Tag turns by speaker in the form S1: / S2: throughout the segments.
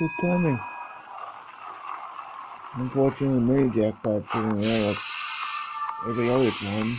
S1: Good timing. Unfortunately, mini jackpot sitting there like every other time.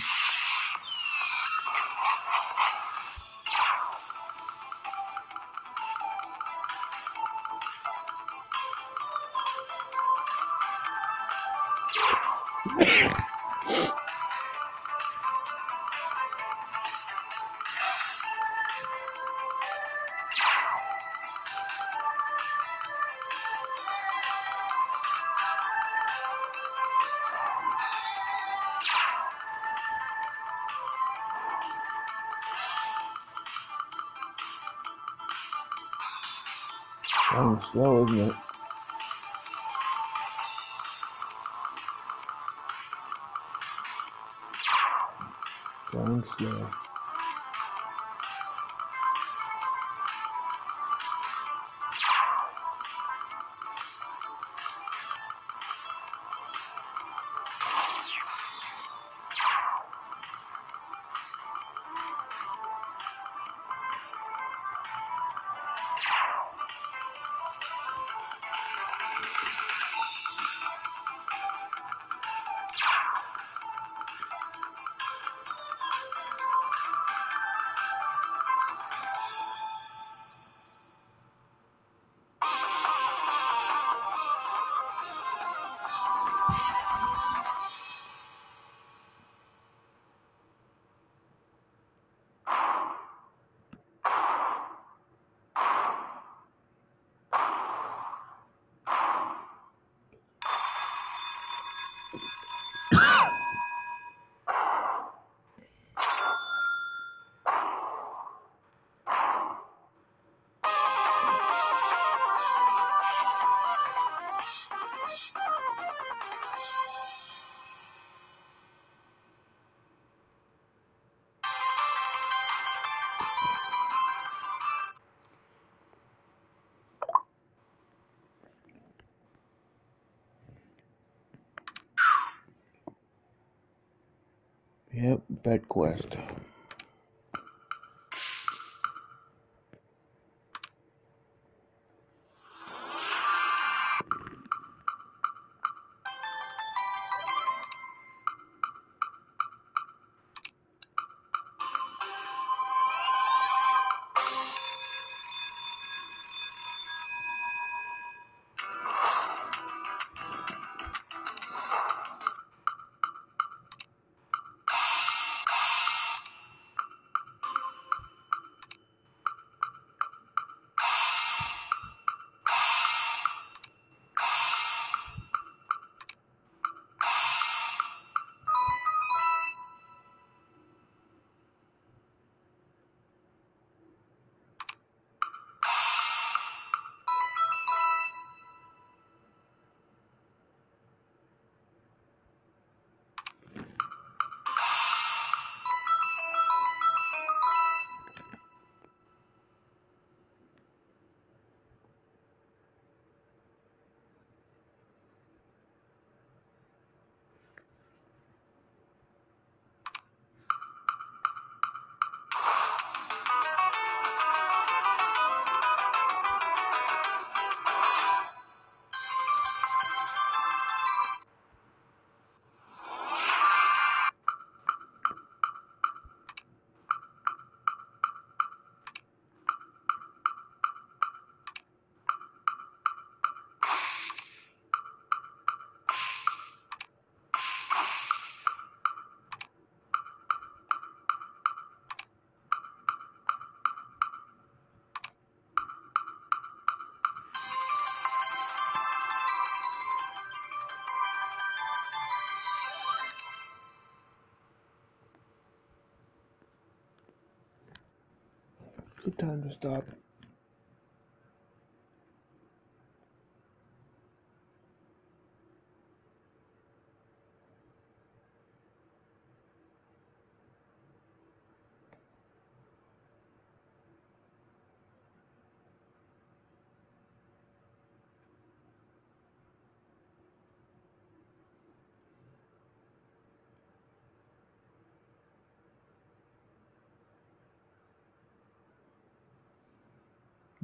S1: Going slow, isn't it? Slow. Yep, bed quest. Good time to stop.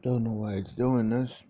S1: Don't know why it's doing this.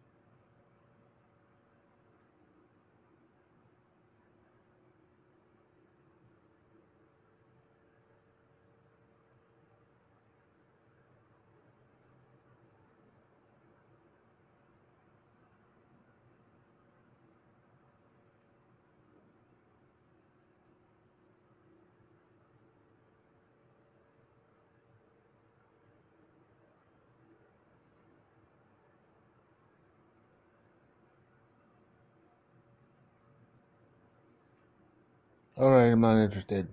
S1: Alright, I'm not interested.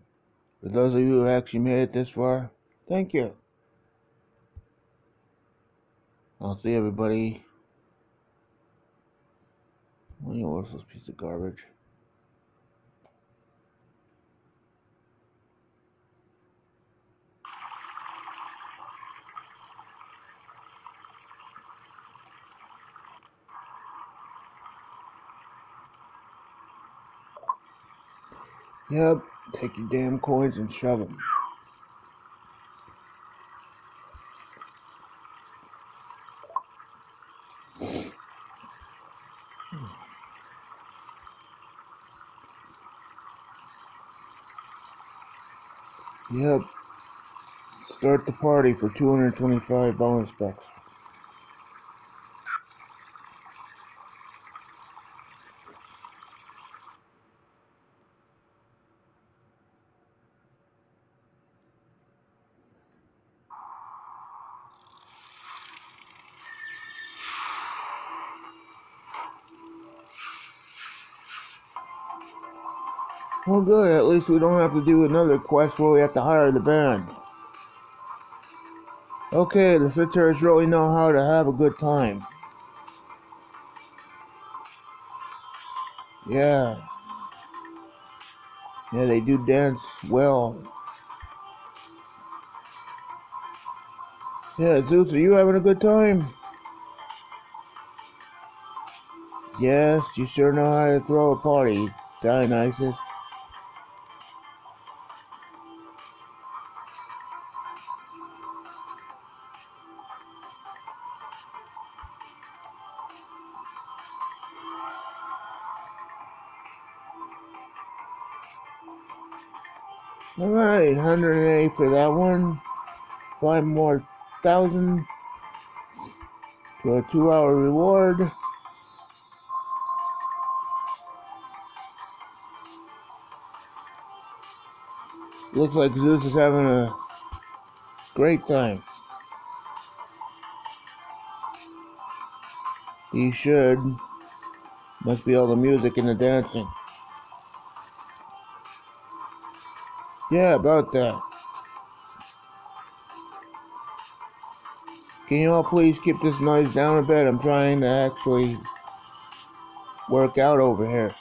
S1: For those of you who actually made it this far, thank you. I'll see everybody. What you worthless piece of garbage. Yep, take your damn coins and shove them. Yep. Start the party for 225 bonus bucks. Well, good. At least we don't have to do another quest where we have to hire the band. Okay, the sisters really know how to have a good time. Yeah. Yeah, they do dance well. Yeah, Zeus, are you having a good time? Yes, you sure know how to throw a party, Dionysus. Alright, 180 for that one. Five more thousand for a two hour reward. Looks like Zeus is having a great time. He should. Must be all the music and the dancing. Yeah, about that. Can you all please keep this noise down a bit? I'm trying to actually work out over here.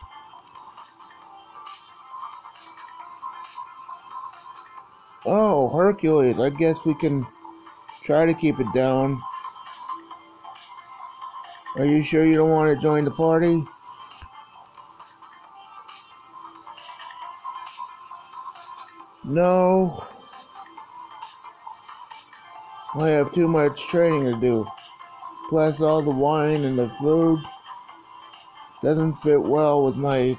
S1: Oh, Hercules. I guess we can try to keep it down. Are you sure you don't want to join the party? No. I have too much training to do. Plus all the wine and the food doesn't fit well with my,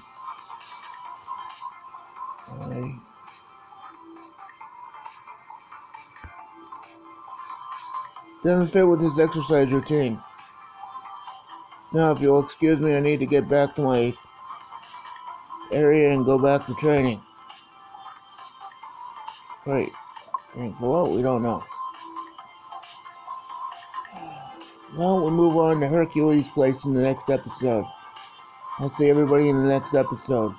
S1: doesn't fit with his exercise routine. Now if you'll excuse me I need to get back to my area and go back to training. Right. For what? We don't know. Well, we move on to Hercules' place in the next episode. I'll see everybody in the next episode.